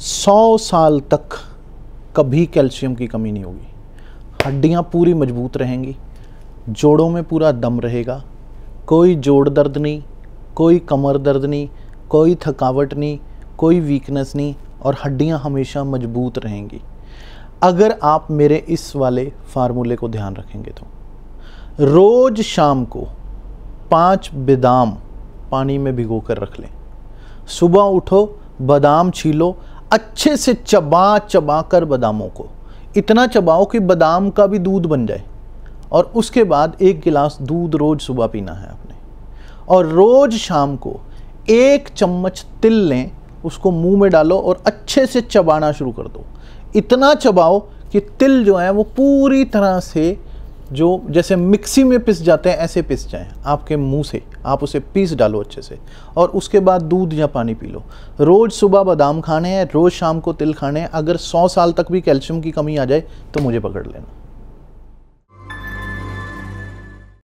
सौ साल तक कभी कैल्शियम की कमी नहीं होगी। हड्डियाँ पूरी मज़बूत रहेंगी, जोड़ों में पूरा दम रहेगा। कोई जोड़ दर्द नहीं, कोई कमर दर्द नहीं, कोई थकावट नहीं, कोई वीकनेस नहीं, और हड्डियाँ हमेशा मज़बूत रहेंगी। अगर आप मेरे इस वाले फार्मूले को ध्यान रखेंगे तो। रोज़ शाम को पाँच बादाम पानी में भिगो कर रख लें। सुबह उठो, बादाम छीलो अच्छे से चबा चबा कर बादामों को। इतना चबाओ कि बादाम का भी दूध बन जाए। और उसके बाद एक गिलास दूध रोज़ सुबह पीना है आपने। और रोज़ शाम को एक चम्मच तिल लें, उसको मुँह में डालो और अच्छे से चबाना शुरू कर दो। इतना चबाओ कि तिल जो है वो पूरी तरह से जो जैसे मिक्सी में पिस जाते हैं, ऐसे पिस जाएँ। आपके मुँह से, आप उसे पीस डालो अच्छे से और उसके बाद दूध या पानी पी लो। रोज़ सुबह बादाम खाने हैं, रोज़ शाम को तिल खाने हैं। अगर सौ साल तक भी कैल्शियम की कमी आ जाए तो मुझे पकड़ लेना।